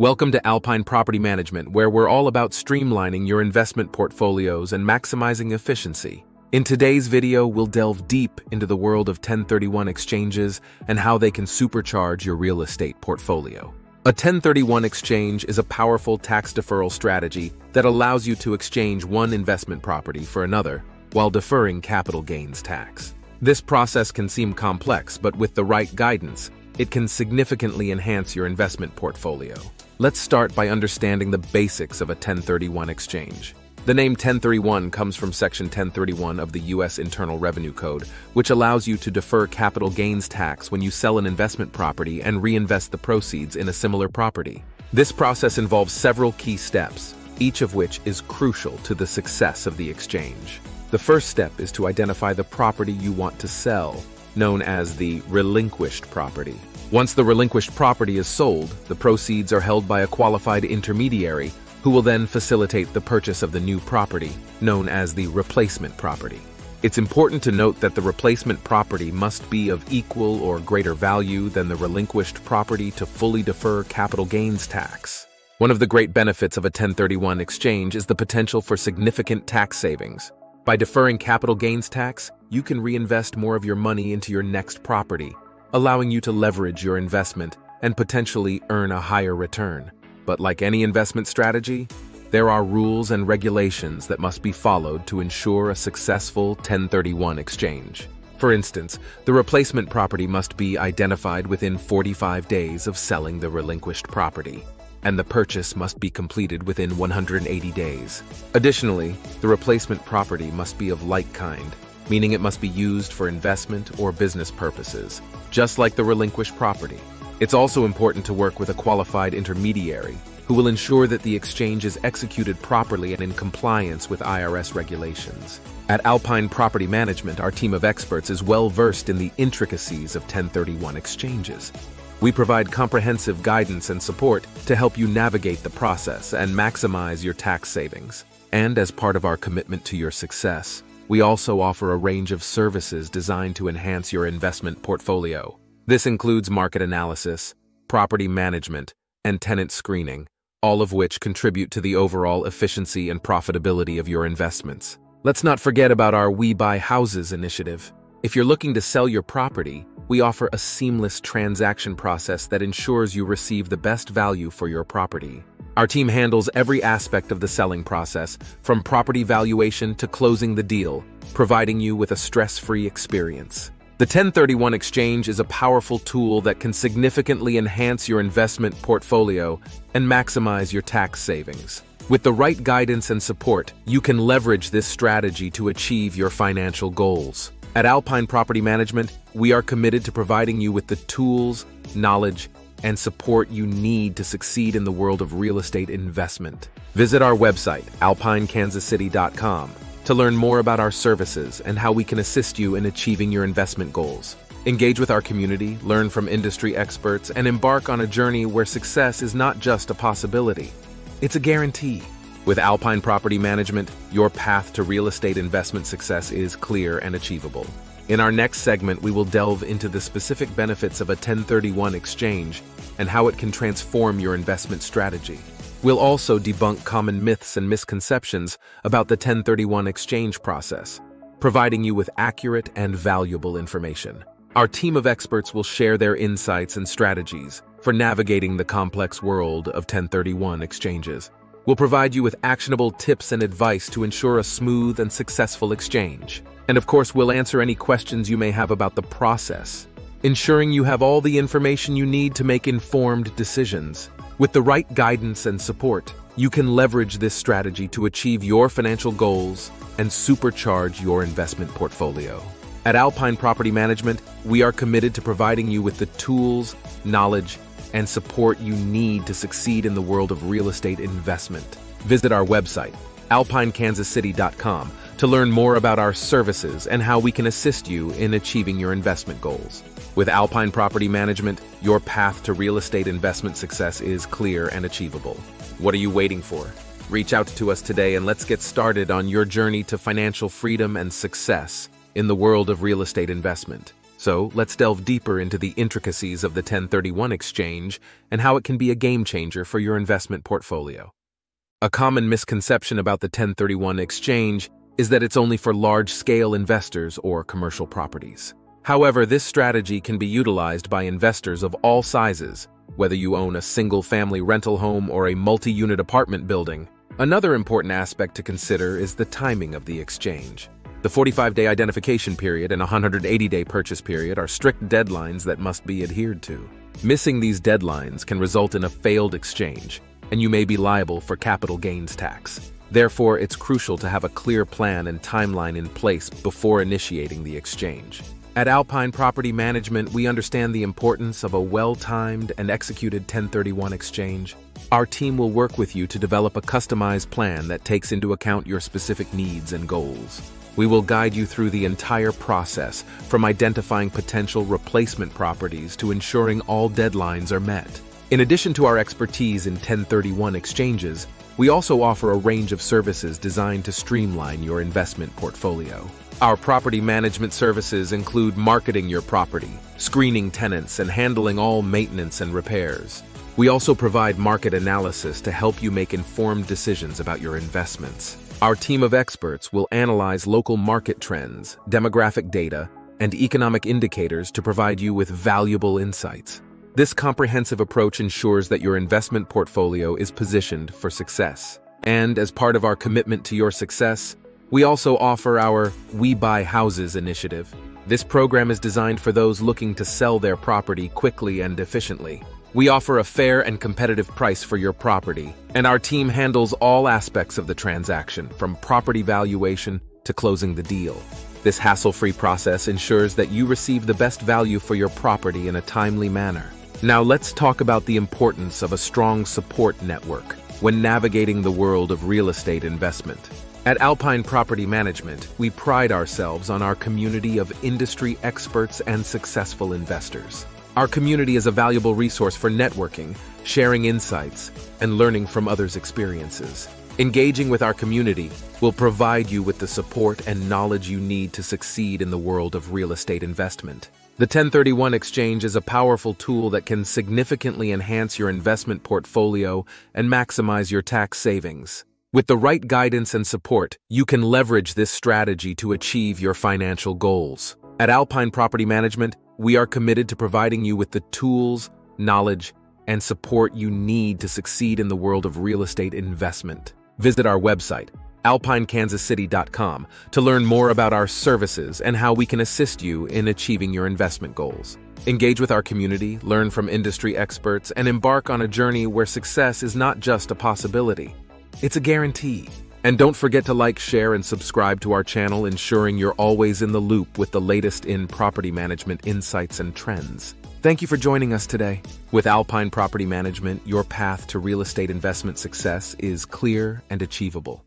Welcome to Alpine Property Management, where we're all about streamlining your investment portfolios and maximizing efficiency. In today's video, we'll delve deep into the world of 1031 exchanges and how they can supercharge your real estate portfolio. A 1031 exchange is a powerful tax deferral strategy that allows you to exchange one investment property for another while deferring capital gains tax. This process can seem complex, but with the right guidance, it can significantly enhance your investment portfolio. Let's start by understanding the basics of a 1031 exchange. The name 1031 comes from Section 1031 of the U.S. Internal Revenue Code, which allows you to defer capital gains tax when you sell an investment property and reinvest the proceeds in a similar property. This process involves several key steps, each of which is crucial to the success of the exchange. The first step is to identify the property you want to sell, known as the relinquished property. Once the relinquished property is sold, the proceeds are held by a qualified intermediary who will then facilitate the purchase of the new property, known as the replacement property. It's important to note that the replacement property must be of equal or greater value than the relinquished property to fully defer capital gains tax. One of the great benefits of a 1031 exchange is the potential for significant tax savings. By deferring capital gains tax, you can reinvest more of your money into your next property, allowing you to leverage your investment and potentially earn a higher return. But like any investment strategy, there are rules and regulations that must be followed to ensure a successful 1031 exchange. For instance, the replacement property must be identified within 45 days of selling the relinquished property and the purchase must be completed within 180 days. Additionally, the replacement property must be of like kind, meaning it must be used for investment or business purposes, just like the relinquished property. It's also important to work with a qualified intermediary who will ensure that the exchange is executed properly and in compliance with IRS regulations. At Alpine Property Management, our team of experts is well versed in the intricacies of 1031 exchanges. We provide comprehensive guidance and support to help you navigate the process and maximize your tax savings. And as part of our commitment to your success, we also offer a range of services designed to enhance your investment portfolio. This includes market analysis, property management, and tenant screening, all of which contribute to the overall efficiency and profitability of your investments. Let's not forget about our We Buy Houses initiative. If you're looking to sell your property, we offer a seamless transaction process that ensures you receive the best value for your property. Our team handles every aspect of the selling process, from property valuation to closing the deal, providing you with a stress-free experience. The 1031 exchange is a powerful tool that can significantly enhance your investment portfolio and maximize your tax savings. With the right guidance and support, you can leverage this strategy to achieve your financial goals. At Alpine Property Management, we are committed to providing you with the tools, knowledge, and support you need to succeed in the world of real estate investment. Visit our website, alpinekansascity.com, to learn more about our services and how we can assist you in achieving your investment goals. Engage with our community, learn from industry experts, and embark on a journey where success is not just a possibility, it's a guarantee. With Alpine Property Management, your path to real estate investment success is clear and achievable. In our next segment, we will delve into the specific benefits of a 1031 exchange and how it can transform your investment strategy. We'll also debunk common myths and misconceptions about the 1031 exchange process, providing you with accurate and valuable information. Our team of experts will share their insights and strategies for navigating the complex world of 1031 exchanges. We'll provide you with actionable tips and advice to ensure a smooth and successful exchange. And of course, we'll answer any questions you may have about the process, ensuring you have all the information you need to make informed decisions. With the right guidance and support, you can leverage this strategy to achieve your financial goals and supercharge your investment portfolio. At Alpine Property Management, we are committed to providing you with the tools, knowledge, and support you need to succeed in the world of real estate investment. Visit our website, alpinekansascity.com, to learn more about our services and how we can assist you in achieving your investment goals. With Alpine Property Management, your path to real estate investment success is clear and achievable. What are you waiting for? Reach out to us today and let's get started on your journey to financial freedom and success in the world of real estate investment. So let's delve deeper into the intricacies of the 1031 exchange and how it can be a game changer for your investment portfolio. A common misconception about the 1031 exchange is that it's only for large-scale investors or commercial properties. However, this strategy can be utilized by investors of all sizes, whether you own a single-family rental home or a multi-unit apartment building. Another important aspect to consider is the timing of the exchange. The 45-day identification period and 180-day purchase period are strict deadlines that must be adhered to. Missing these deadlines can result in a failed exchange, and you may be liable for capital gains tax. Therefore, it's crucial to have a clear plan and timeline in place before initiating the exchange. At Alpine Property Management, we understand the importance of a well-timed and executed 1031 exchange. Our team will work with you to develop a customized plan that takes into account your specific needs and goals. We will guide you through the entire process, from identifying potential replacement properties to ensuring all deadlines are met. In addition to our expertise in 1031 exchanges, we also offer a range of services designed to streamline your investment portfolio. Our property management services include marketing your property, screening tenants, and handling all maintenance and repairs. We also provide market analysis to help you make informed decisions about your investments. Our team of experts will analyze local market trends, demographic data, and economic indicators to provide you with valuable insights. This comprehensive approach ensures that your investment portfolio is positioned for success. And as part of our commitment to your success, we also offer our We Buy Houses initiative. This program is designed for those looking to sell their property quickly and efficiently. We offer a fair and competitive price for your property, and our team handles all aspects of the transaction, from property valuation to closing the deal. This hassle-free process ensures that you receive the best value for your property in a timely manner. Now let's talk about the importance of a strong support network when navigating the world of real estate investment. At Alpine Property Management, we pride ourselves on our community of industry experts and successful investors. Our community is a valuable resource for networking, sharing insights, and learning from others' experiences. Engaging with our community will provide you with the support and knowledge you need to succeed in the world of real estate investment. The 1031 exchange is a powerful tool that can significantly enhance your investment portfolio and maximize your tax savings. With the right guidance and support, you can leverage this strategy to achieve your financial goals. At Alpine Property Management, we are committed to providing you with the tools, knowledge, and support you need to succeed in the world of real estate investment. Visit our website, alpinekansascity.com, to learn more about our services and how we can assist you in achieving your investment goals. Engage with our community, learn from industry experts, and embark on a journey where success is not just a possibility, it's a guarantee. And don't forget to like, share, and subscribe to our channel, ensuring you're always in the loop with the latest in property management insights and trends. Thank you for joining us today. With Alpine Property Management, your path to real estate investment success is clear and achievable.